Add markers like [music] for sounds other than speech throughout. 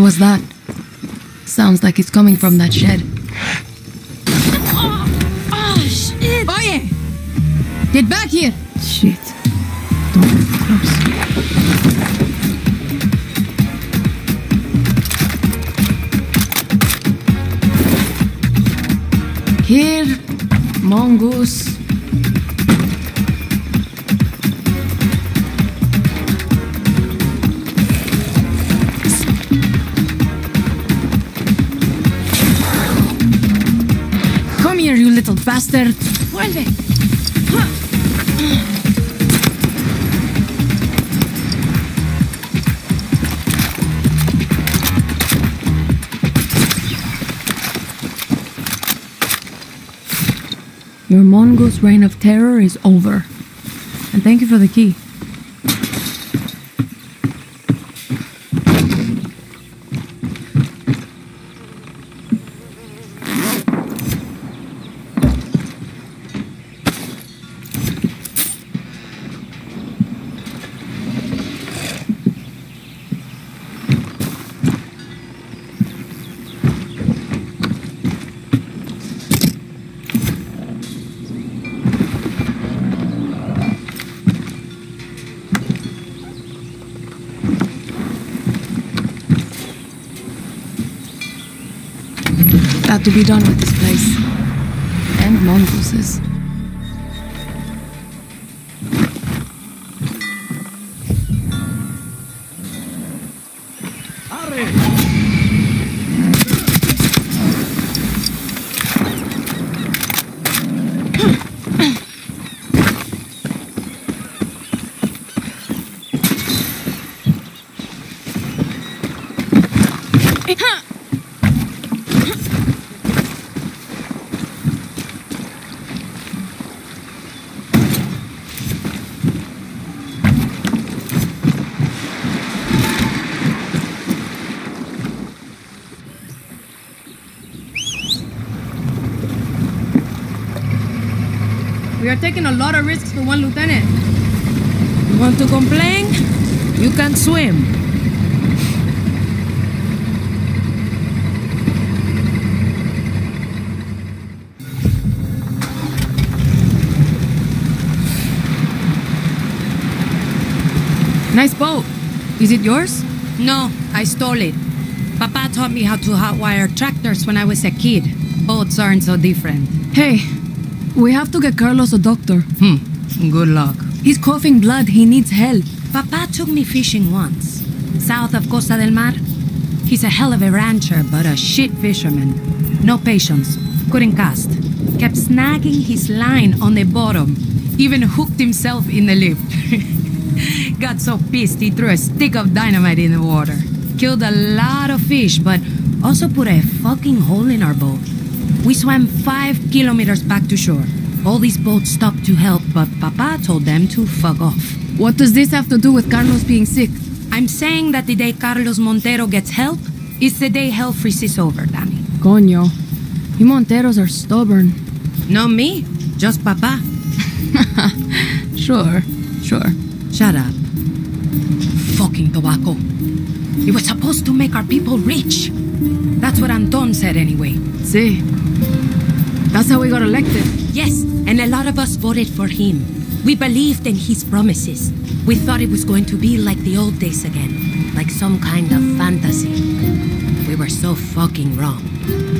What was that? Sounds like it's coming from that shed. Vuelve. Your mongoose reign of terror is over. And thank you for the key. To be done with this place. And mongooses. We are taking a lot of risks for one lieutenant. You want to complain? You can swim. Nice boat. Is it yours? No, I stole it. Papa taught me how to hotwire tractors when I was a kid. Boats aren't so different. Hey, we have to get Carlos a doctor. Hmm, good luck. He's coughing blood. He needs help. Papa took me fishing once, south of Costa del Mar. He's a hell of a rancher, but a shit fisherman. No patience, couldn't cast. Kept snagging his line on the bottom, even hooked himself in the lip. [laughs] Got so pissed he threw a stick of dynamite in the water. Killed a lot of fish, but also put a fucking hole in our boat. We swam five kilometers back to shore. All these boats stopped to help, but Papa told them to fuck off. What does this have to do with Carlos being sick? I'm saying that the day Carlos Montero gets help is the day hell freezes over, Danny. Coño. You Monteros are stubborn. Not me, just Papa. [laughs] Sure, sure. Shut up. Fucking tobacco. It was supposed to make our people rich. That's what Anton said anyway. See. That's how we got elected. Yes, and a lot of us voted for him. We believed in his promises. We thought it was going to be like the old days again, like some kind of fantasy. We were so fucking wrong.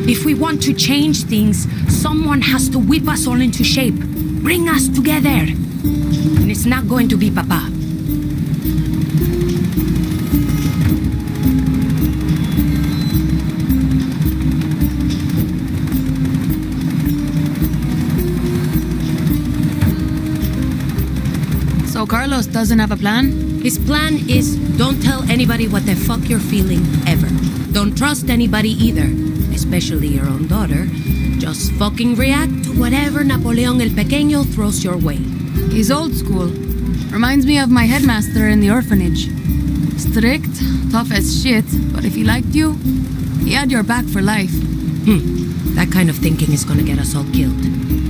If we want to change things, someone has to whip us all into shape, bring us together. And it's not going to be Papa. Doesn't have a plan? His plan is don't tell anybody what the fuck you're feeling ever. Don't trust anybody either, especially your own daughter. Just fucking react to whatever Napoleon el Pequeño throws your way. He's old school. Reminds me of my headmaster in the orphanage. Strict, tough as shit, but if he liked you, he had your back for life. Hmm. That kind of thinking is gonna get us all killed.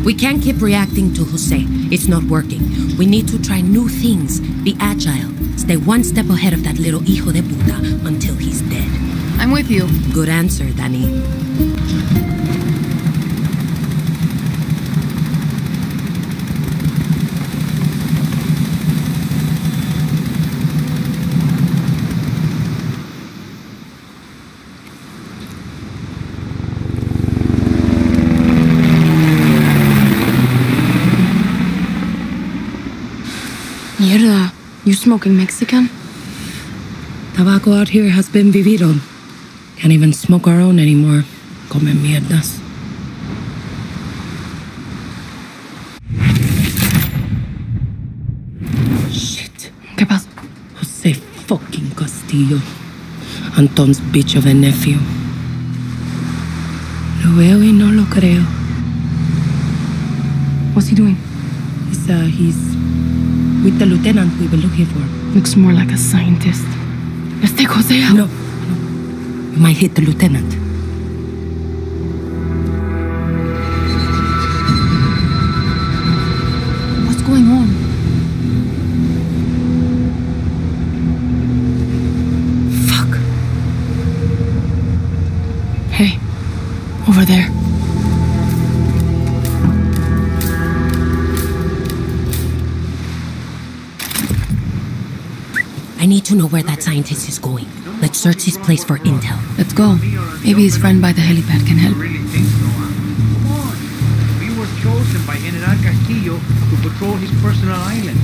We can't keep reacting to Jose. It's not working. We need to try new things, be agile, stay one step ahead of that little hijo de puta until he's dead. I'm with you. Good answer, Danny. Mierda. You smoking Mexican? Tobacco out here has been Viviro. Can't even smoke our own anymore. Come mierdas. Shit. ¿Qué pasa? Jose fucking Castillo. Anton's bitch of a nephew. Lo veo y no lo creo. What's he doing? He's, uh, he's with the lieutenant we were looking for. Looks more like a scientist. Let's take Jose out. No. We might hit the lieutenant. What's going on? Fuck. Hey, over there. I to know where that scientist is going. Let's search his place for intel. Let's go. Maybe his friend by the helipad can help. really think so, huh? Come on. We were chosen by General Castillo to patrol his personal island.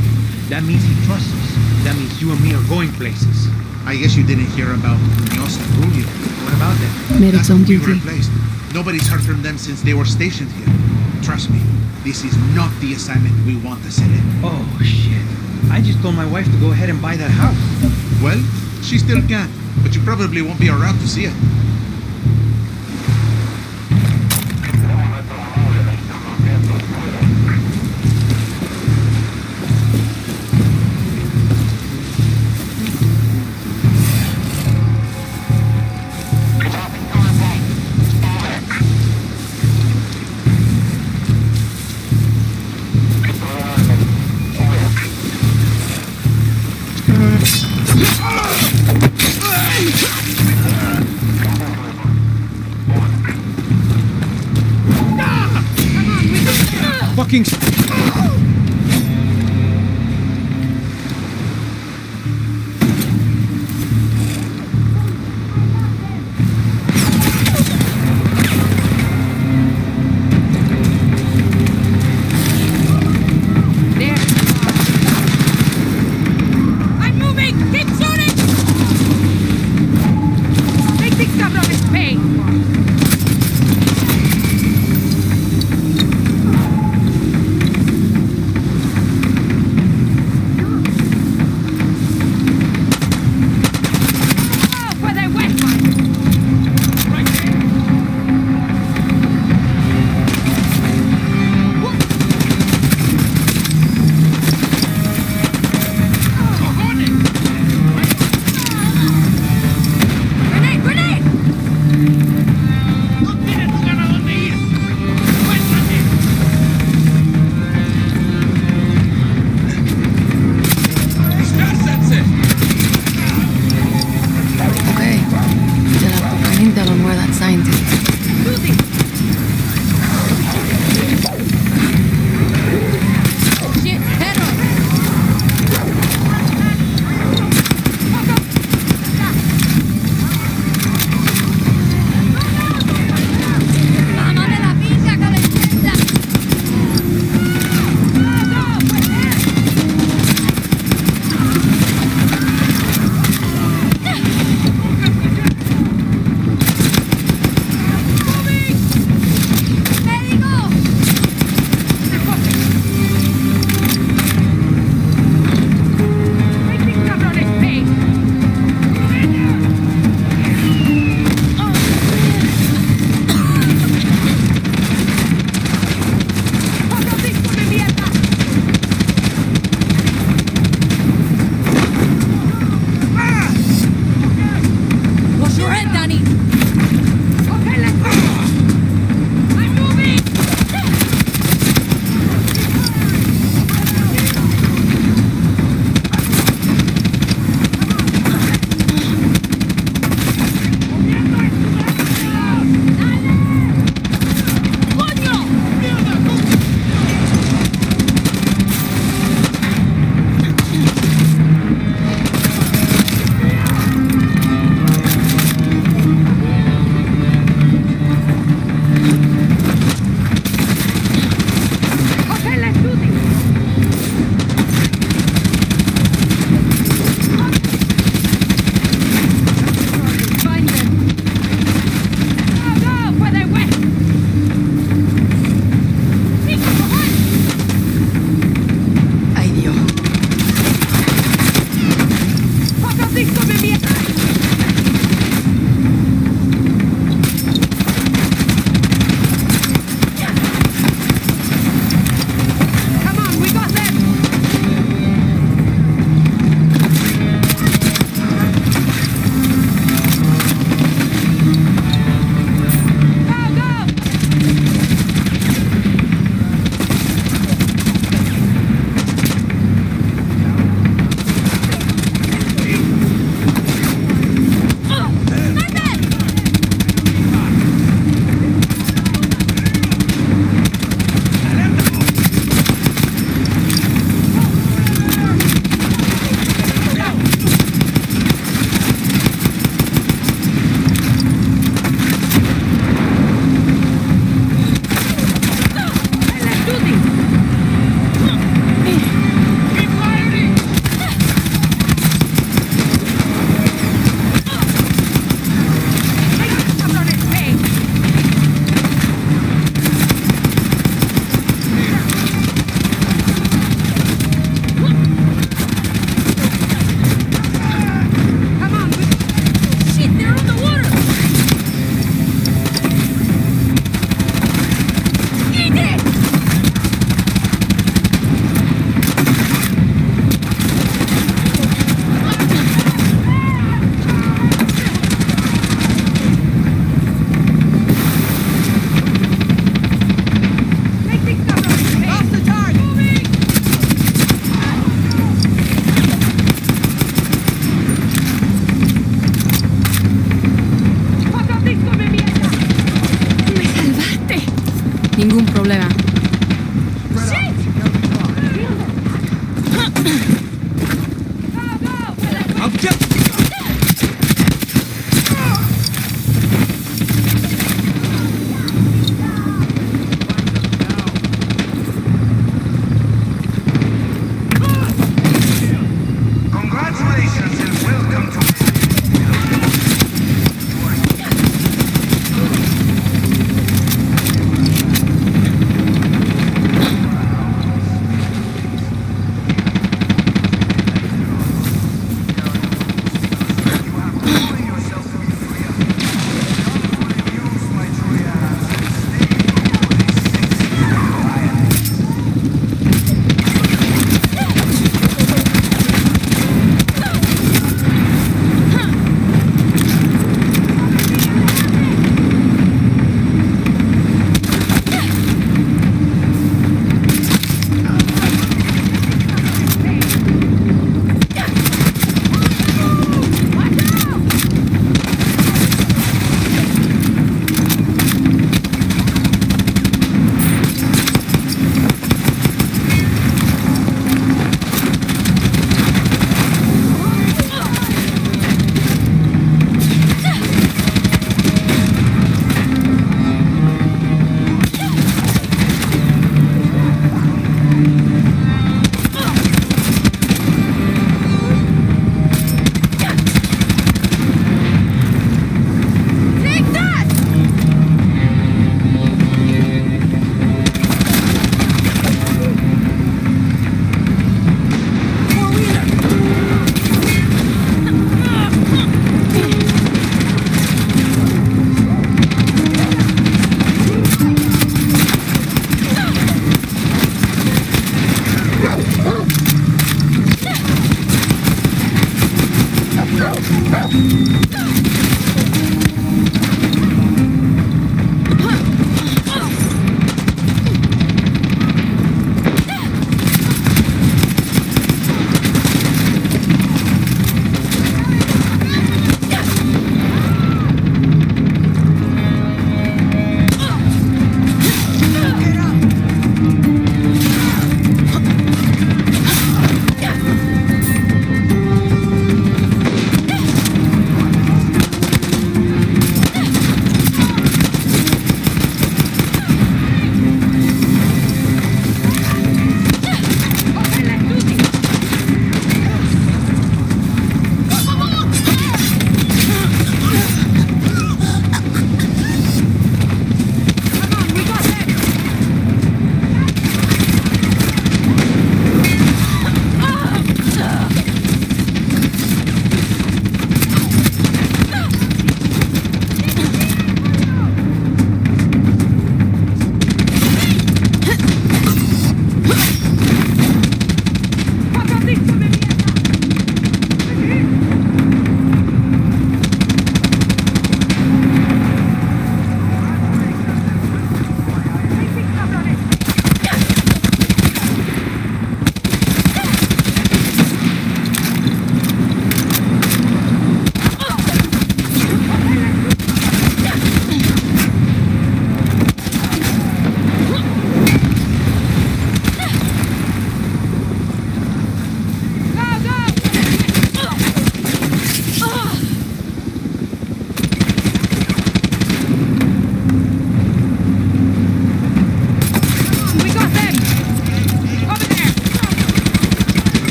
That means he trusts us. That means you and me are going places. I guess you didn't hear about Munoz and Julio. What about them? Medic's on We duty. replaced. Nobody's heard from them since they were stationed here. Trust me, this is not the assignment we want to set in. Oh, shit. I just told my wife to go ahead and buy that house. Well, she still can, but you probably won't be around to see it.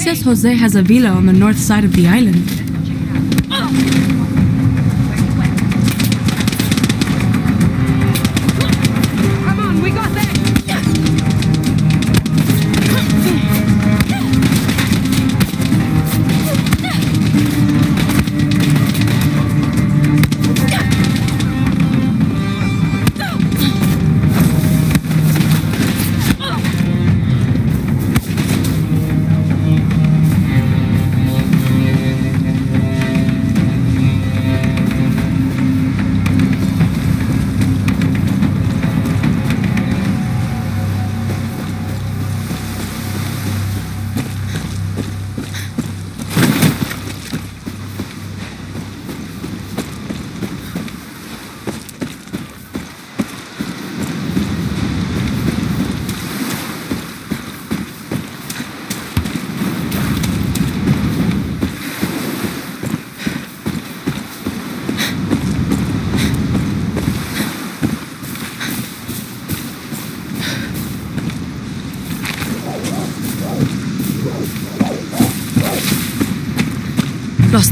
Says Jose has a villa on the north side of the island.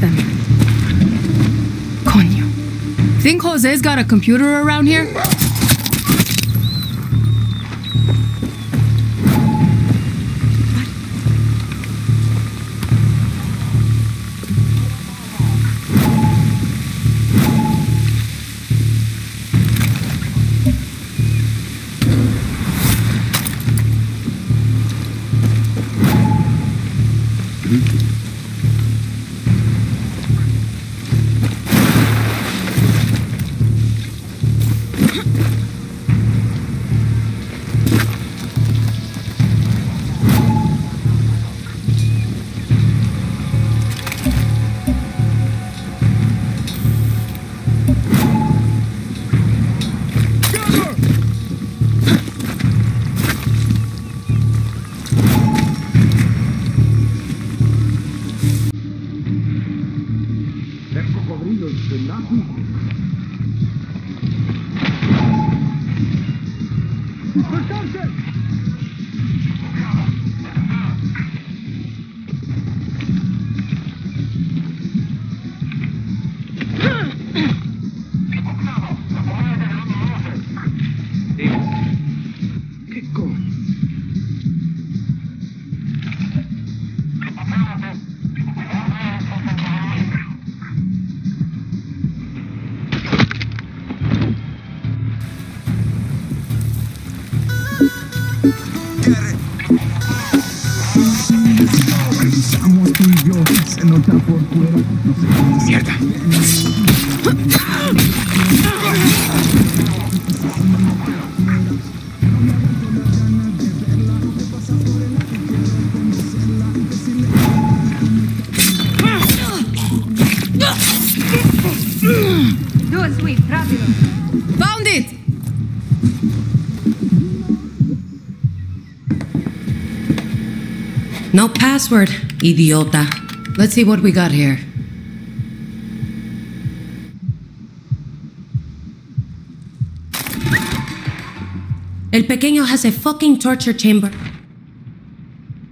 Them. Think Jose's got a computer around here? Mierda. Do it, sweet, rápido. Found it! No password, idiota. Let's see what we got here. El Pequeño has a fucking torture chamber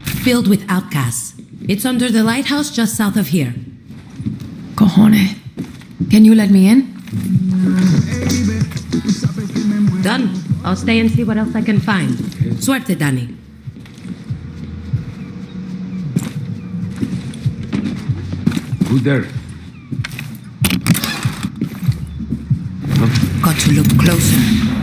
filled with outcasts. It's under the lighthouse just south of here. Cojones. Can you let me in? Done. I'll stay and see what else I can find. Suerte, Danny. Who's there? Got to look closer.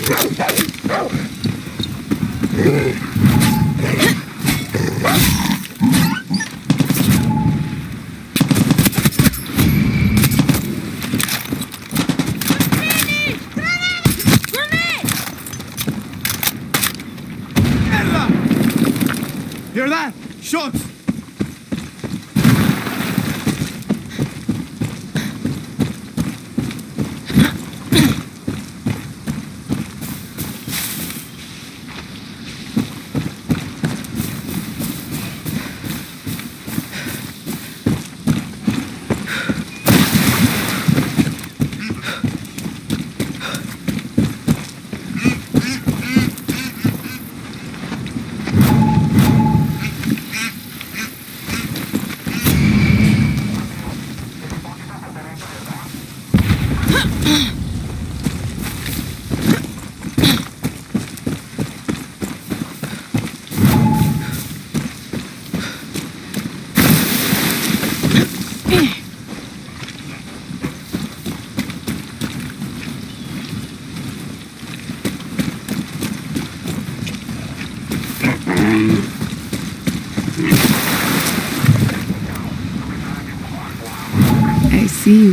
Hear that? Shots! I see you,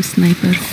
sniper.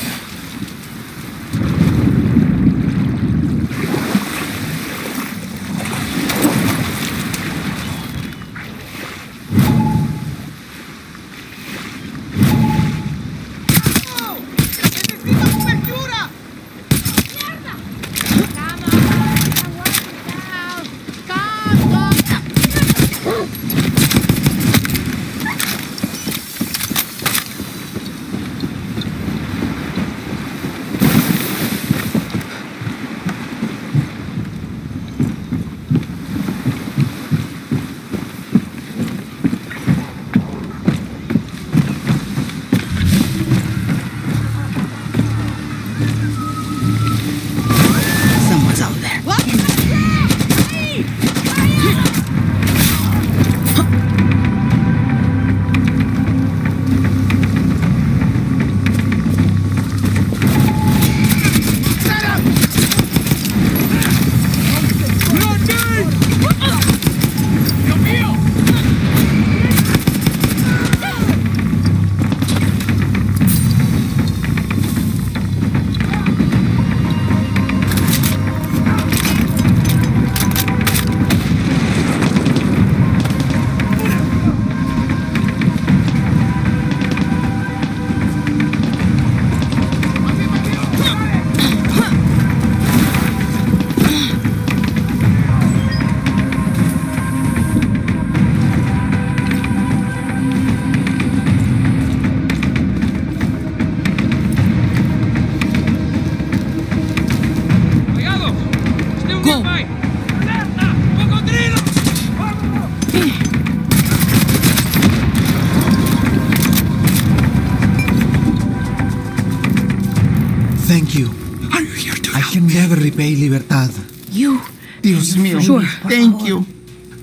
Here to I can never repay Libertad. You. Dios mío. Sure. Thank you.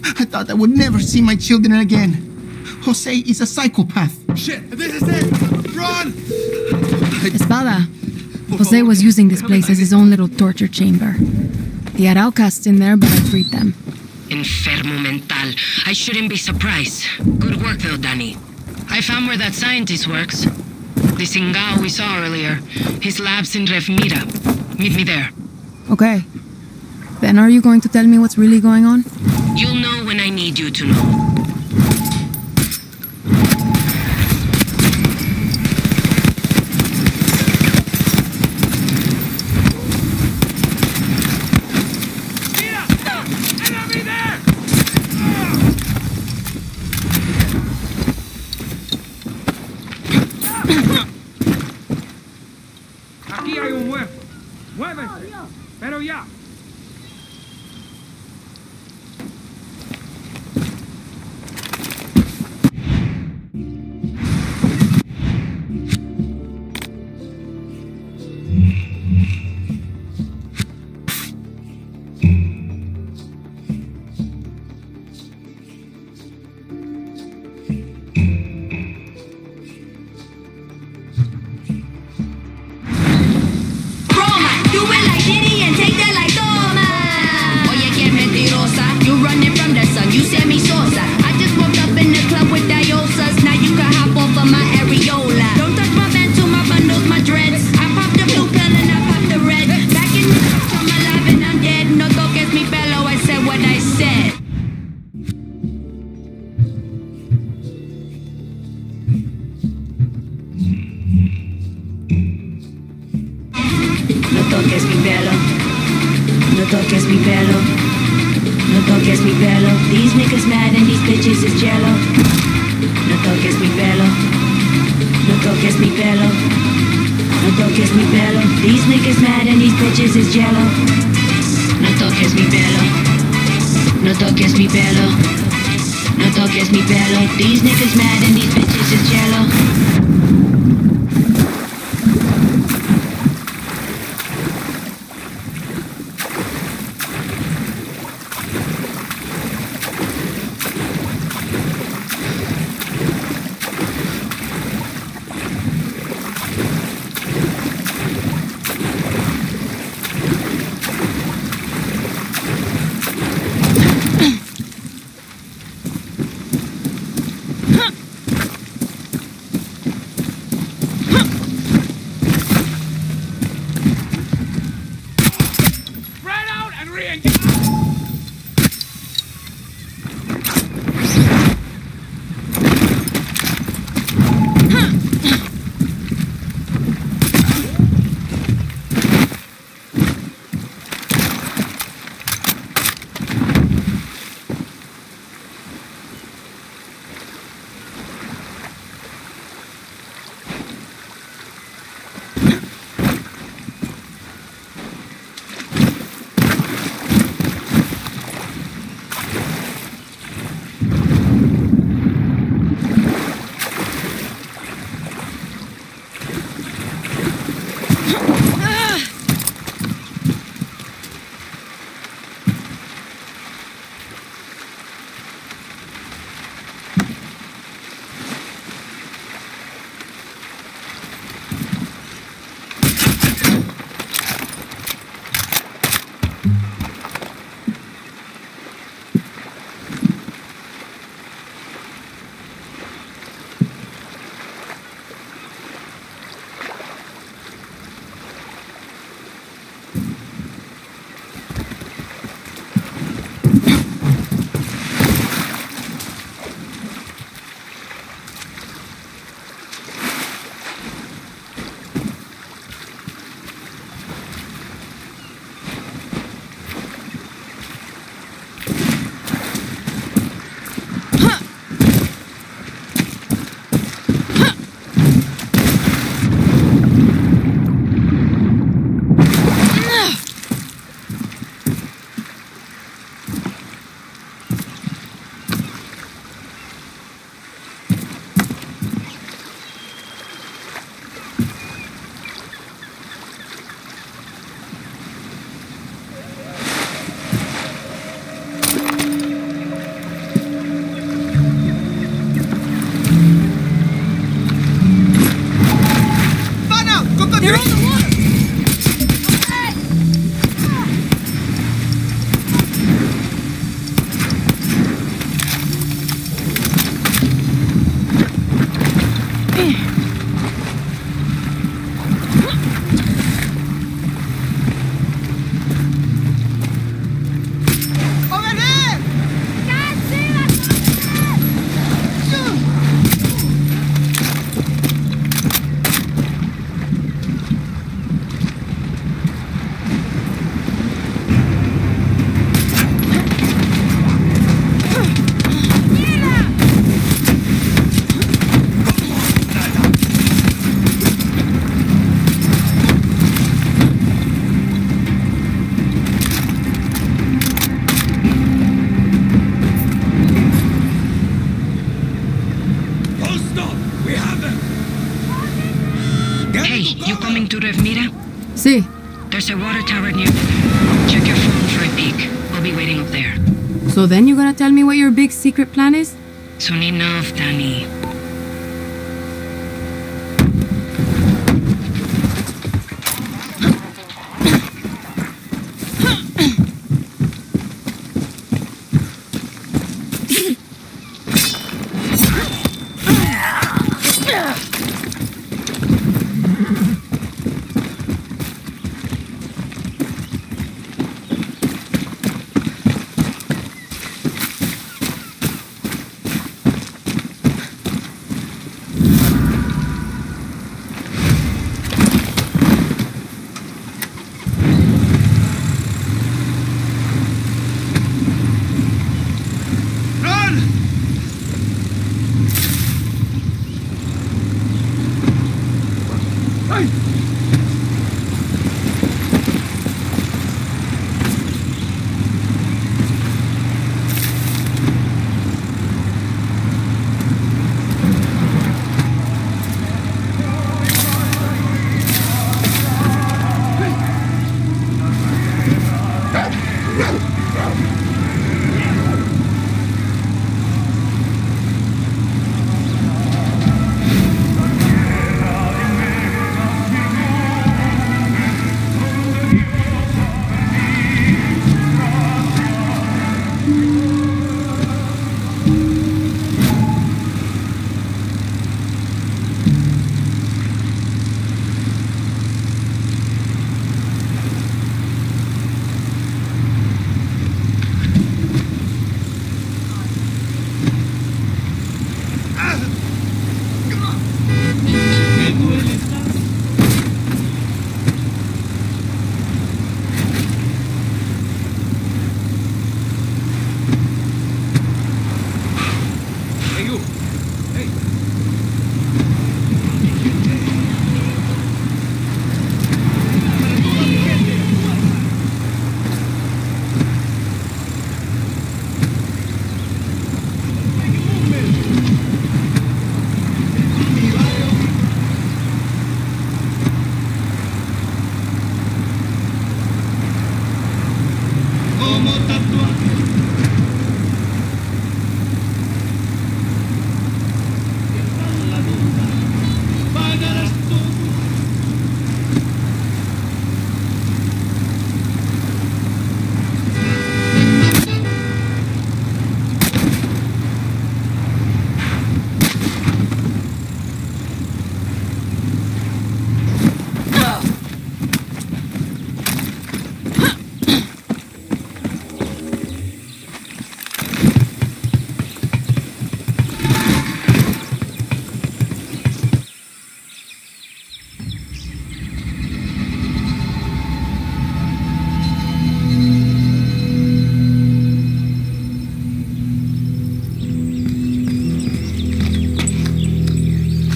I thought I would never see my children again. Jose is a psychopath. Shit, this is it. Run! Espada. Jose was using this place as his own little torture chamber. He had outcasts in there, but I freed them. Enfermo mental. I shouldn't be surprised. Good work, though, Danny. I found where that scientist works. The Singao we saw earlier. His lab's in Rev Mira. Meet me there. Okay. Then are you going to tell me what's really going on? You'll know when I need you to know. Bitches is jello. No toques mi pelo. No toques mi pelo. No toques mi pelo. These niggas mad and these bitches is jello. No toques mi pelo. No toques mi pelo. No toques mi pelo. These niggas mad and these bitches is jello. Tell me what your big secret plan is? Soon enough, Dani.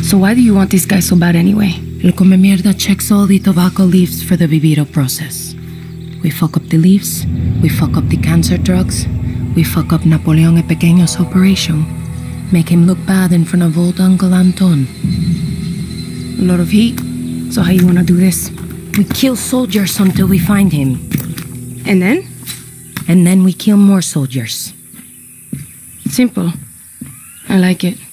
So why do you want this guy so bad anyway? El come mierda checks all the tobacco leaves for the Viviro process. We fuck up the leaves, we fuck up the cancer drugs, we fuck up Napoleon Pequeño's operation. Make him look bad in front of old Uncle Anton. A lot of heat. So how you wanna do this? We kill soldiers until we find him. And then? And then we kill more soldiers. Simple. I like it.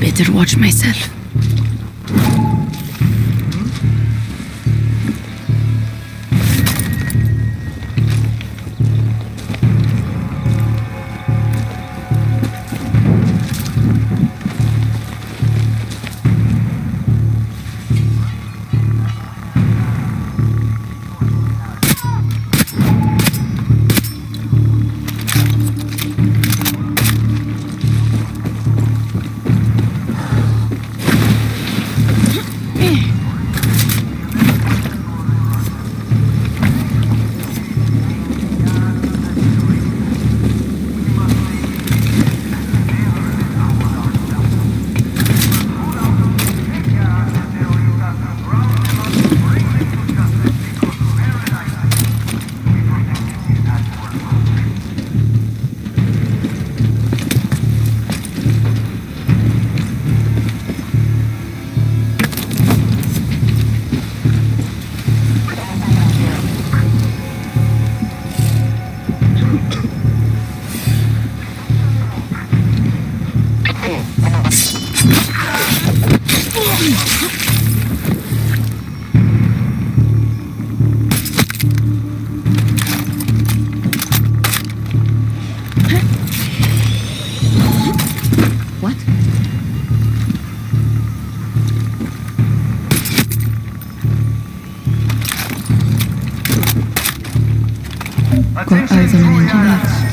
Better watch myself. Got eyes on an engineer.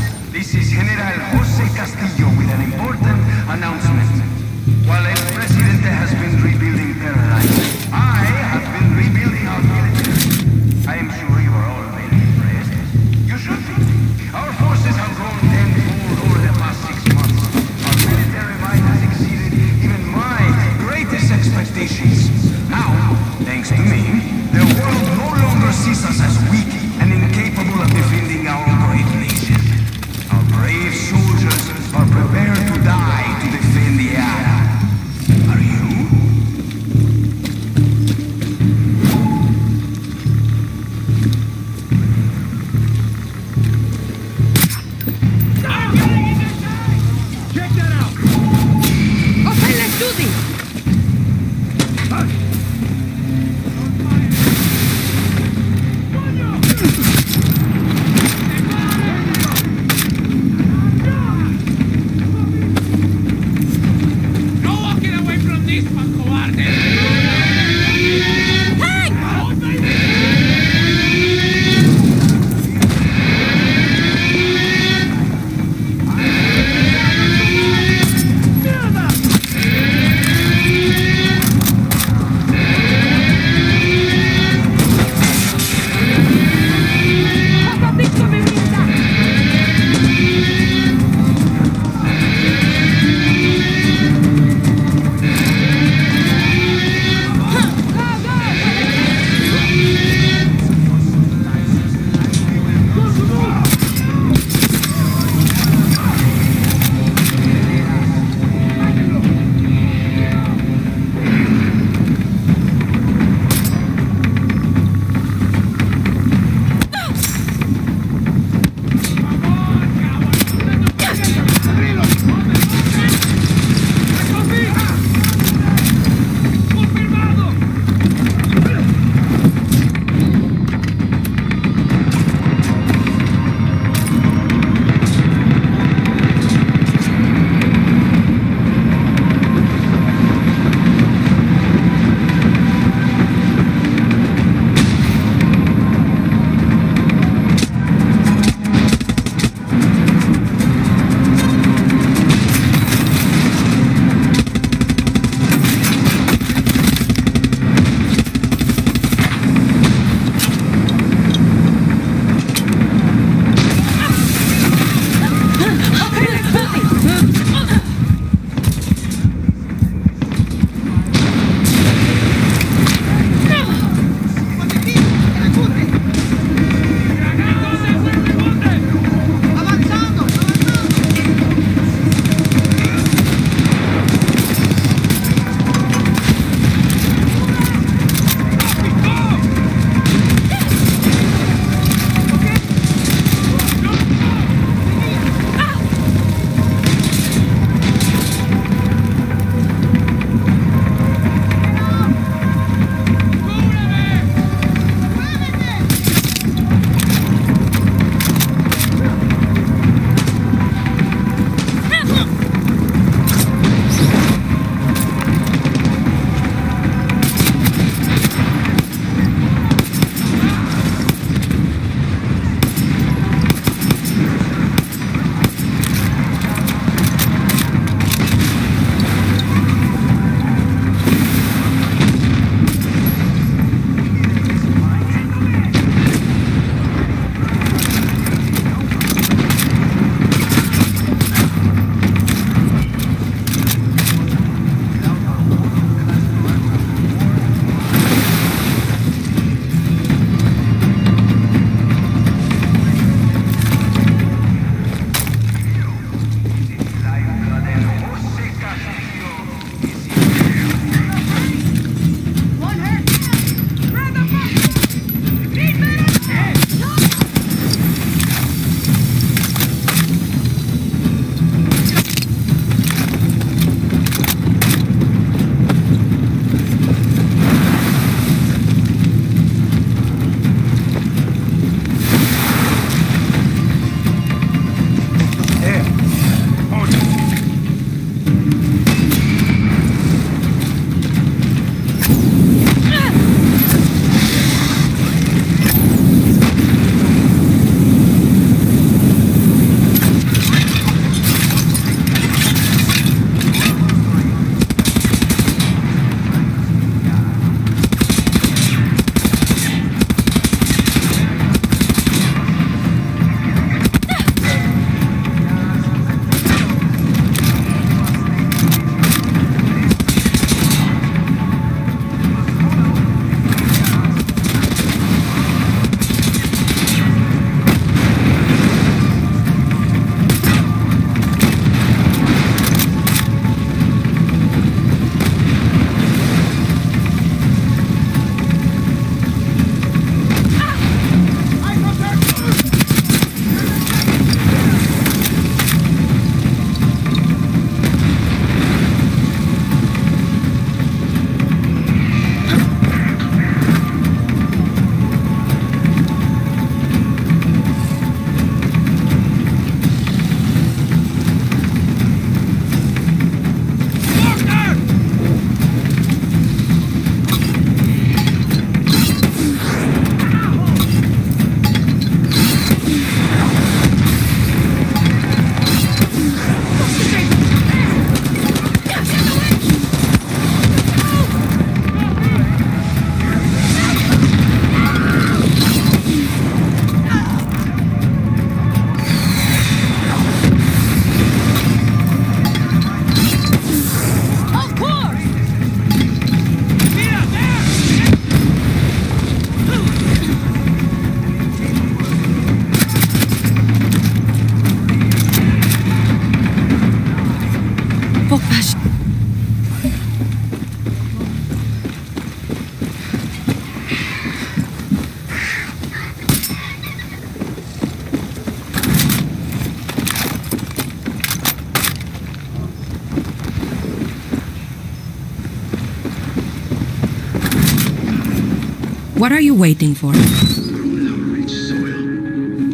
What are you waiting for? Rich soil.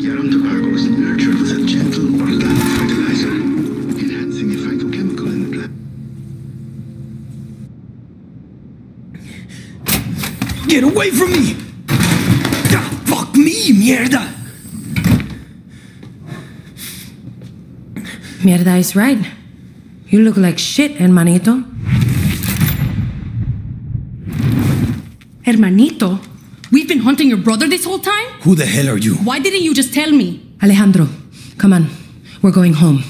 Yaran tobacco is nurtured with a gentle organic fertilizer, enhancing a phytochemical in the plant. Get away from me! Ah, fuck me, mierda! Mierda is right. You look like shit, hermanito. Hermanito, we've been hunting your brother this whole time? Who the hell are you? Why didn't you just tell me? Alejandro, come on. We're going home.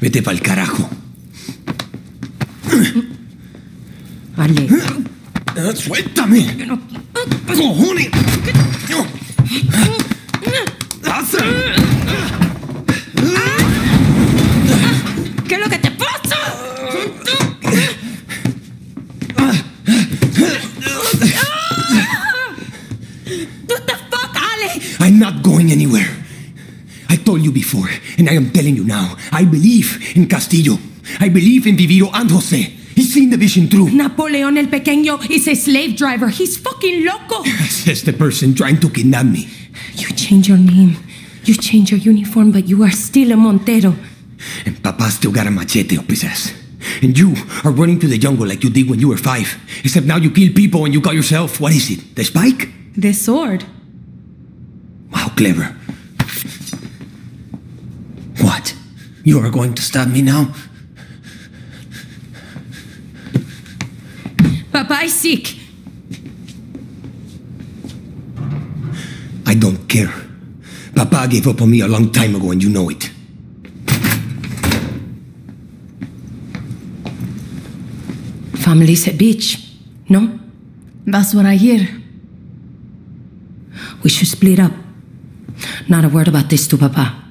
Vete pa'l carajo. Ale. Ah, ¡Suéltame! ¡Cojones! Before, and I am telling you now. I believe in Castillo. I believe in Viviro and Jose. He's seen the vision through. Napoleon el Pequeño is a slave driver. He's fucking loco. [laughs] Says the person trying to kidnap me. You change your name. You change your uniform, but you are still a Montero. And Papa still got a machete up his ass. And you are running to the jungle like you did when you were five. Except now you kill people and you call yourself, what is it, the spike? The sword. Wow, clever. What? You are going to stab me now? Papa is sick. I don't care. Papa gave up on me a long time ago and you know it. Family's a bitch. No? That's what I hear. We should split up. Not a word about this to Papa.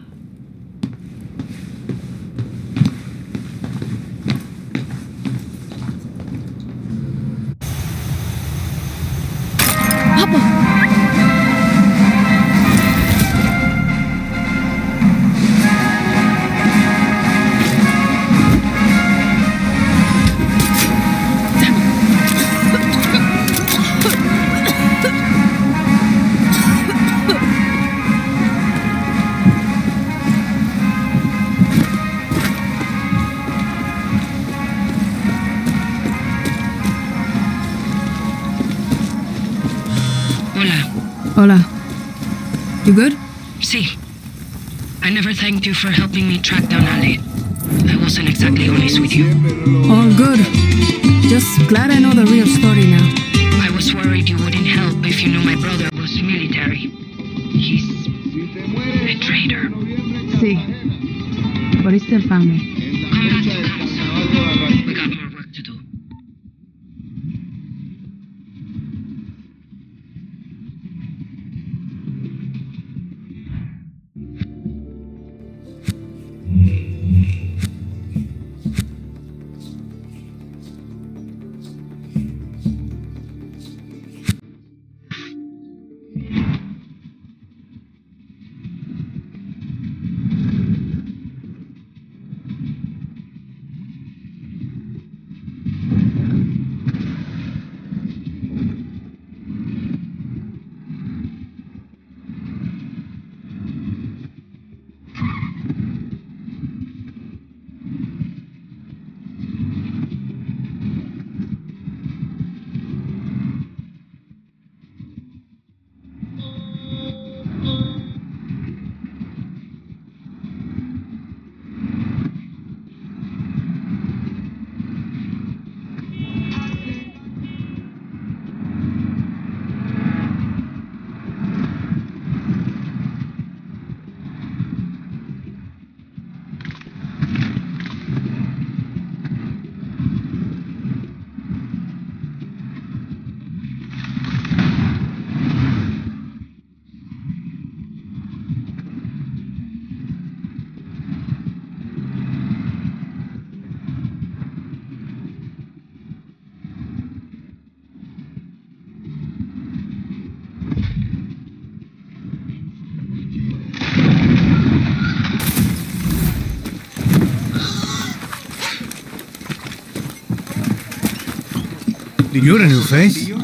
Mm-hmm. You're a new face. Where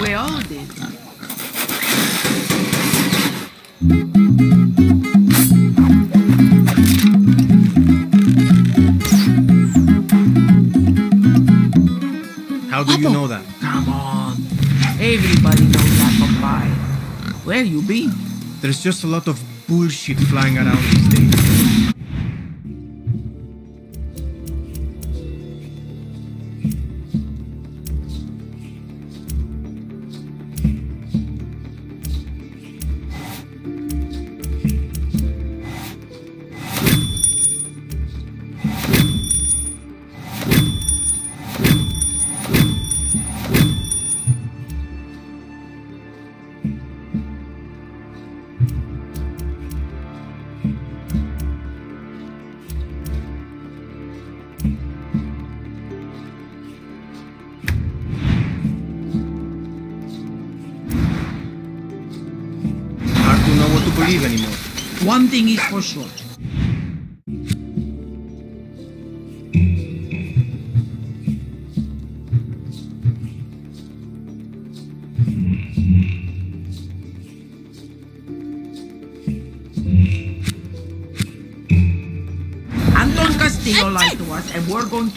We all did. How do you know that? Come on. Everybody knows that, Popeye. Where you been? There's just a lot of bullshit flying around these days.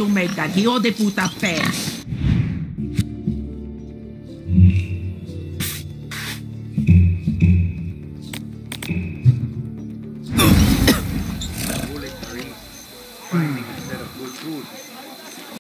And we're going to make that hijo de puta pay.